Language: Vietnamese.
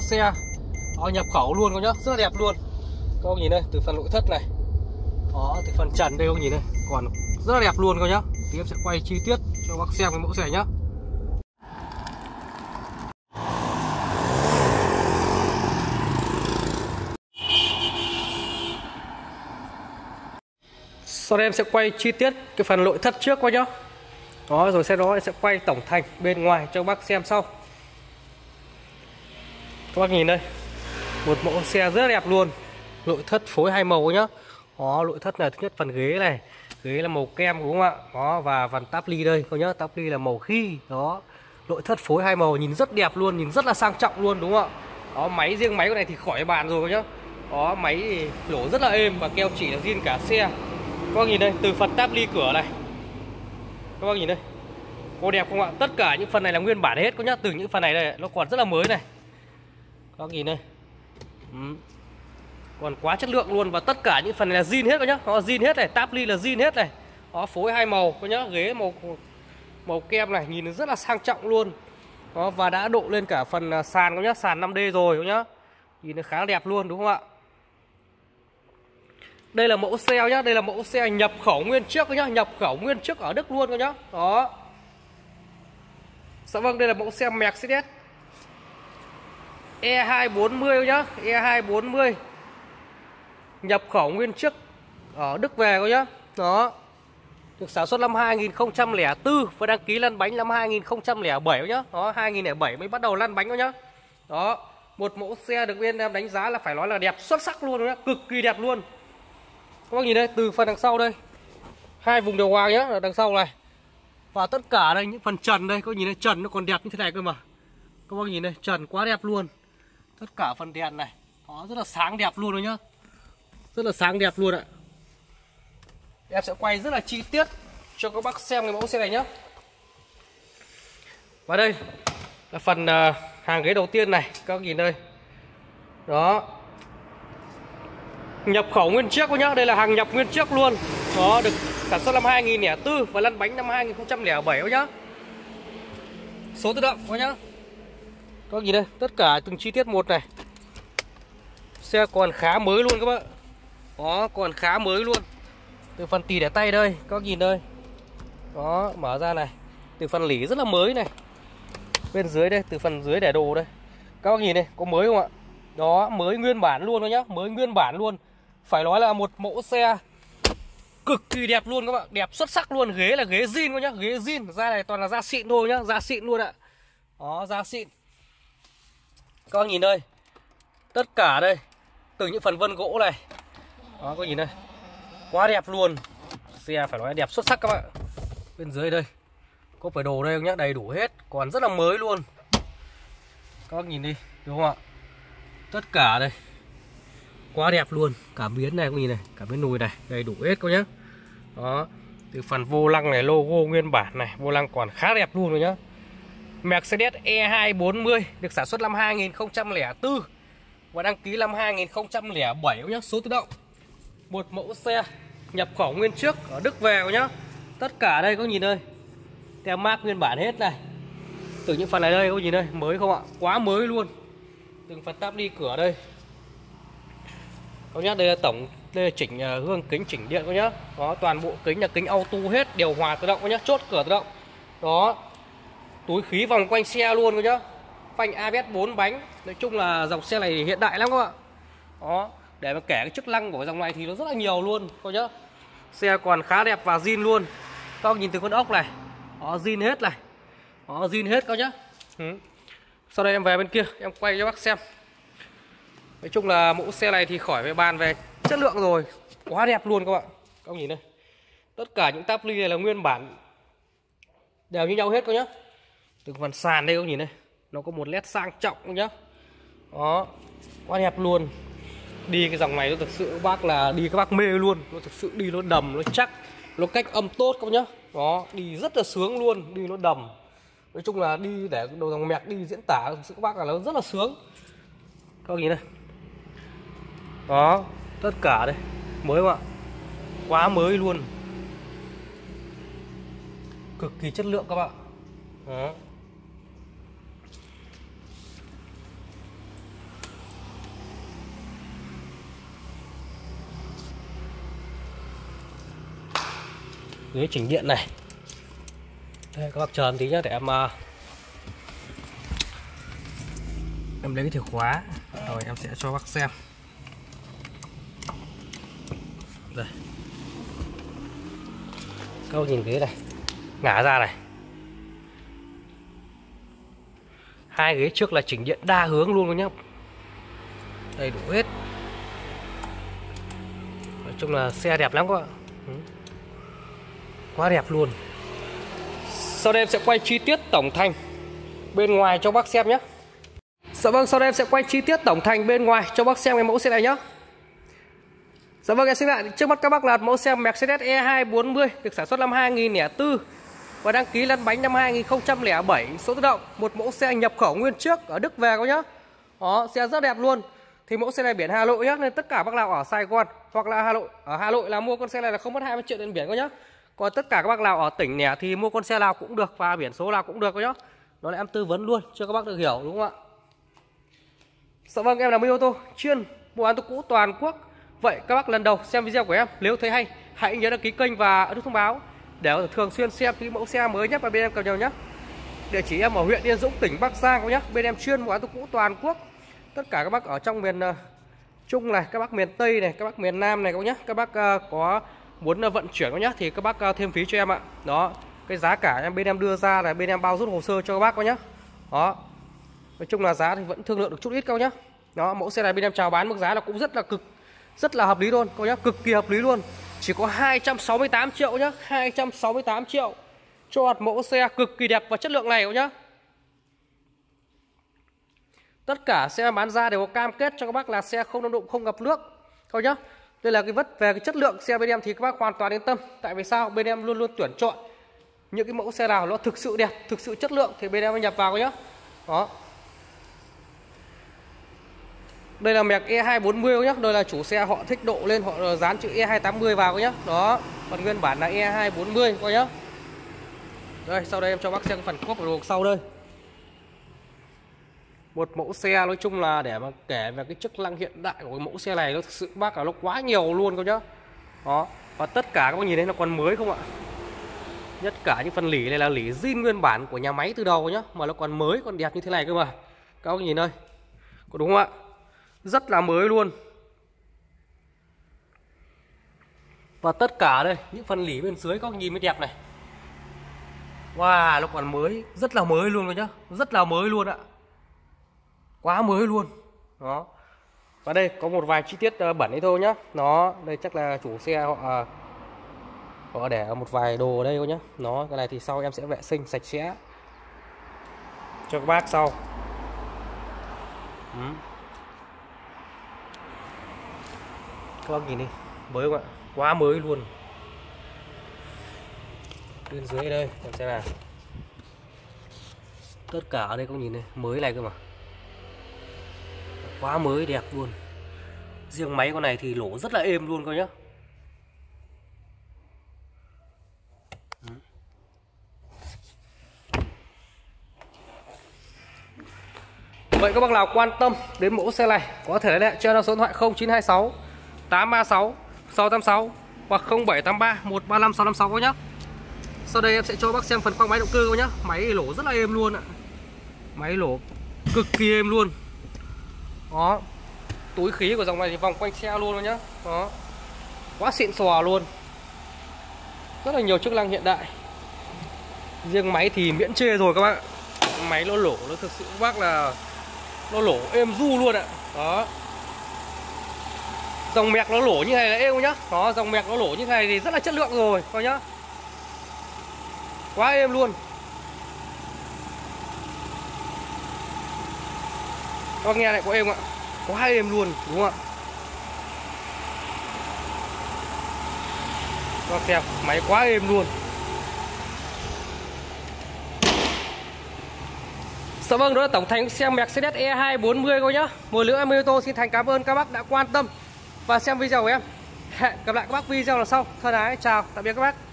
mẫu xe. Đó, nhập khẩu luôn các nhá rất là đẹp luôn. Các ông nhìn đây từ phần nội thất này. Đó từ phần trần đây các ông nhìn đây. Còn rất là đẹp luôn các nhá. Thì em sẽ quay chi tiết cho bác xem cái mẫu xe nhá. Sau đây em sẽ quay chi tiết cái phần nội thất trước qua nhá. Đó rồi sau đó em sẽ quay tổng thành bên ngoài cho bác xem sau các bác nhìn đây. Một mẫu xe rất đẹp luôn. Nội thất phối hai màu nhá. Đó, nội thất là thứ nhất phần ghế này. Ghế là màu kem đúng không ạ? Đó, và phần táp ly đây có nhá. Táp ly là màu khi. Đó. Nội thất phối hai màu, nhìn rất đẹp luôn, nhìn rất là sang trọng luôn, đúng không ạ? Đó, máy riêng máy của này thì khỏi bàn rồi nhá. Đó, máy thì lỗ rất là êm và keo chỉ là riêng cả xe. Các bác nhìn đây, từ phần táp ly cửa này. Các bác nhìn đây. Có đẹp không ạ? Tất cả những phần này là nguyên bản hết có nhá. Từ những phần này đây, nó còn rất là mới này các bác nhìn đây. Ừ. còn quá chất lượng luôn và tất cả những phần này là zin hết các nhá. Nó zin hết này, táp ly là zin hết này. Nó phối hai màu có nhá, ghế màu màu kem này, nhìn rất là sang trọng luôn. Đó, và đã độ lên cả phần à, sàn các nhá, sàn 5D rồi các nhá. Nhìn nó khá đẹp luôn, đúng không ạ? Đây là mẫu xe nhá, đây là mẫu xe nhập khẩu nguyên chiếc nhá, nhập khẩu nguyên chiếc ở Đức luôn nhá. Đó. Dạ vâng đây là mẫu xe Mercedes. E240 nhá E240 nhập khẩu nguyên chiếc ở Đức về coi nhá. Đó. Được sản xuất năm 2004 và đăng ký lăn bánh năm 2007 nhá. Đó 2007 mới bắt đầu lăn bánh nhá. Đó. Một mẫu xe được bên em đánh giá là phải nói là đẹp xuất sắc luôn nhá, cực kỳ đẹp luôn. Các bác nhìn đây, từ phần đằng sau đây. Hai vùng điều hòa nhá ở đằng sau này. Và tất cả đây, những phần trần đây, các bác nhìn đây, trần nó còn đẹp như thế này cơ mà. Các bác nhìn đây, trần quá đẹp luôn tất cả phần đèn này, nó rất là sáng đẹp luôn đấy nhá. Rất là sáng đẹp luôn ạ. Em sẽ quay rất là chi tiết cho các bác xem cái mẫu xe này nhá. Và đây là phần à, hàng ghế đầu tiên này, các bác nhìn đây. Đó. Nhập khẩu nguyên chiếc nhá, đây là hàng nhập nguyên chiếc luôn. Đó được sản xuất năm 2004 và lăn bánh năm 2007 nhá. Số tự động quá nhá các bác nhìn đây? Tất cả từng chi tiết một này. Xe còn khá mới luôn các bạn đó, còn khá mới luôn. Từ phần tì để tay đây, các bác nhìn đây. Đó, mở ra này. Từ phần lỉ rất là mới này. Bên dưới đây, từ phần dưới để đồ đây. Các bác nhìn đây, có mới không ạ? Đó, mới nguyên bản luôn đó nhá. Mới nguyên bản luôn. Phải nói là một mẫu xe cực kỳ đẹp luôn các bạn đẹp xuất sắc luôn. Ghế là ghế zin các nhá. Ghế zin. Da này toàn là da xịn thôi nhá. Da xịn luôn ạ. Đó, da xịn các bác nhìn đây. Tất cả đây, từ những phần vân gỗ này. Đó, các nhìn đây. Quá đẹp luôn. Xe phải nói đẹp xuất sắc các bạn. Bên dưới đây, có phải đồ đây không nhá? Đầy đủ hết, còn rất là mới luôn. Các bác nhìn đi, đúng không ạ? Tất cả đây. Quá đẹp luôn. Cả biến này cũng nhìn này. Cả biến nùi này, đầy đủ hết các nhá. Đó, từ phần vô lăng này, logo nguyên bản này, vô lăng còn khá đẹp luôn rồi nhá. Mercedes E240 được sản xuất năm 2004 và đăng ký năm 2007 nhá, số tự động. Một mẫu xe nhập khẩu nguyên trước ở Đức về nhá. Tất cả đây có nhìn đây. Tem mác nguyên bản hết này. Từ những phần này đây có nhìn đây, mới không ạ? Quá mới luôn. Từng phần táp đi cửa đây. Có nhá, đây là tổng đây là chỉnh à, gương kính chỉnh điện có nhá. Đó, toàn bộ kính là kính auto hết, điều hòa tự động có nhá, chốt cửa tự động. Đó, túi khí vòng quanh xe luôn cơ nhá. Phanh ABS 4 bánh. Nói chung là dòng xe này hiện đại lắm các bạn đó, để mà kể cái chức năng của dòng này thì nó rất là nhiều luôn coi nhá. Xe còn khá đẹp và zin luôn. Các nhìn từ con ốc này. Nó zin hết này. Nó zin hết các nhá. Ừ. sau đây em về bên kia, em quay cho bác xem. Nói chung là mẫu xe này thì khỏi về bàn về chất lượng rồi. Quá đẹp luôn các bạn. Các nhìn đây. Tất cả những táp ly này là nguyên bản đều như nhau hết các nhá từng phần sàn đây các nhìn đây. Nó có một nét sang trọng nhá. Đó, quá đẹp luôn. Đi cái dòng này nó thực sự các bác là đi các bác mê luôn. Nó thực sự đi nó đầm, nó chắc, nó cách âm tốt các nhá. Đó, đi rất là sướng luôn, đi nó đầm. Nói chung là đi để đầu dòng mẹt, đi diễn tả, thực sự các bác là nó rất là sướng. Các bác nhìn đây. Đó, tất cả đây. Mới không ạ? Quá mới luôn. Cực kỳ chất lượng các bạn đó. Ghế chỉnh điện này. Đây các bác chờ em tí nhá để em uh, em lấy cái chìa khóa rồi em sẽ cho bác xem. Đây. Các bác nhìn ghế này ngả ra này. Hai ghế trước là chỉnh điện đa hướng luôn nhá. Đầy đủ hết. Nói chung là xe đẹp lắm các bạn. Ừ quá đẹp luôn. Sau đây em sẽ quay chi tiết tổng thành bên ngoài cho bác xem nhé. Dạ vâng, sau đây em sẽ quay chi tiết tổng thành bên ngoài cho bác xem cái mẫu xe này nhé. Dạ vâng, em xin lại trước mắt các bác là mẫu xe Mercedes E240 được sản xuất năm 2004 và đăng ký lăn bánh năm 2007 số tự động một mẫu xe nhập khẩu nguyên trước ở Đức về các nhá đó xe rất đẹp luôn. Thì mẫu xe này biển Hà Nội nhá nên tất cả bác nào ở Sài Gòn hoặc là Hà Nội ở Hà Nội là mua con xe này là không mất 20 triệu tiền biển các nhá còn tất cả các bác nào ở tỉnh nẻ thì mua con xe nào cũng được và biển số nào cũng được nhá. Nó là em tư vấn luôn cho các bác được hiểu đúng không ạ? Dạ vâng em là Minh ô tô chuyên mua bán tô cũ toàn quốc. Vậy các bác lần đầu xem video của em nếu thấy hay hãy nhớ đăng ký kênh và ấn nút thông báo để thường xuyên xem những mẫu xe mới nhất và bên em cập nhật nhé địa chỉ em ở huyện Yên Dũng tỉnh Bắc Giang nhé bên em chuyên mua bán tô cũ toàn quốc. Tất cả các bác ở trong miền ờ, Trung này các bác miền Tây này các bác miền Nam này các bác nhé các bác uh, có muốn ờ, vận chuyển các nhé thì các bác ờ, thêm phí cho em ạ. Đó, cái giá cả em, bên em đưa ra là bên em bao rút hồ sơ cho các bác các nhé đó. Nói chung là giá thì vẫn thương lượng được chút ít các nhé đó, mẫu xe này bên em chào bán mức giá là cũng rất là cực, rất là hợp lý luôn các nhé cực kỳ hợp lý luôn. Chỉ có 268 triệu nhá 268 triệu cho một mẫu xe cực kỳ đẹp và chất lượng này các nhá. Tất cả xe bán ra đều có cam kết cho các bác là xe không đâm đụng, không ngập nước thôi nhá đây là cái vất, về cái chất lượng xe bên em thì các bác hoàn toàn yên tâm. Tại vì sao? Bên em luôn luôn tuyển chọn những cái mẫu xe nào nó thực sự đẹp, thực sự chất lượng thì bên em nhập vào nhá. Đó. Đây là mẹc E240 nhá. Đây là chủ xe, họ thích độ lên, họ dán chữ E280 vào nhá. Đó. Còn nguyên bản là E240 coi nhá. Đây, sau đây em cho bác xem phần cốp đồ sau đây một mẫu xe, nói chung là để mà kể về cái chức năng hiện đại của cái mẫu xe này, nó thực sự bác là nó quá nhiều luôn các nhá. Đó, và tất cả các bác nhìn thấy nó còn mới không ạ? Nhất cả những phần lỉ này là lỉ zin nguyên bản của nhà máy từ đầu nhá, mà nó còn mới, còn đẹp như thế này cơ mà. Các bác nhìn đây, có đúng không ạ? Rất là mới luôn. Và tất cả đây, những phần lỉ bên dưới các nhìn mới đẹp này. Wow, nó còn mới, rất là mới luôn rồi nhá, rất là mới luôn ạ quá mới luôn. Đó. Và đây, có một vài chi tiết ờ, bẩn ấy thôi nhá. Nó đây chắc là chủ xe họ ờ, họ để một vài đồ ở đây thôi nhá. Nó cái này thì sau em sẽ vệ sinh sạch sẽ. Cho các bác sau. Ừ. các bác nhìn đi, mới không ạ? Quá mới luôn. Bên dưới đây, em xem nào. Tất cả ở đây các nhìn này, mới này cơ mà quá mới đẹp luôn riêng máy con này thì lỗ rất là êm luôn coi nhá Vậy các bác nào quan tâm đến mẫu xe này có thể liên hệ cho số điện thoại 0926 836 686 hoặc 0783 135 656 các nhé. Sau đây em sẽ cho bác xem phần khoang máy động cơ các nhé. Máy lỗ rất là êm luôn ạ. Máy lỗ cực kỳ êm luôn. Đó. Túi khí của dòng này thì vòng quanh xe luôn nhá. Đó. Quá xịn xòa luôn. Rất là nhiều chức năng hiện đại. Riêng máy thì miễn chê rồi các bạn. Máy nó lỗ nó thực sự bác là nó lỗ êm du luôn ạ. Đó dòng mẹc nó lỗ như này là êm nhá đó, dòng mẹc nó lỗ như này thì rất là chất lượng rồi, coi nhá quá êm luôn con nghe lại có êm ạ? Có hai êm luôn đúng không ạ? Con xem máy quá êm luôn. Dạ vâng, đó là tổng thành xe Mercedes E240 coi nhá. Một nữa em ô tô xin thành cảm ơn các bác đã quan tâm và xem video của em. Hẹn gặp lại các bác video lần sau. Thân ái chào tạm biệt các bác.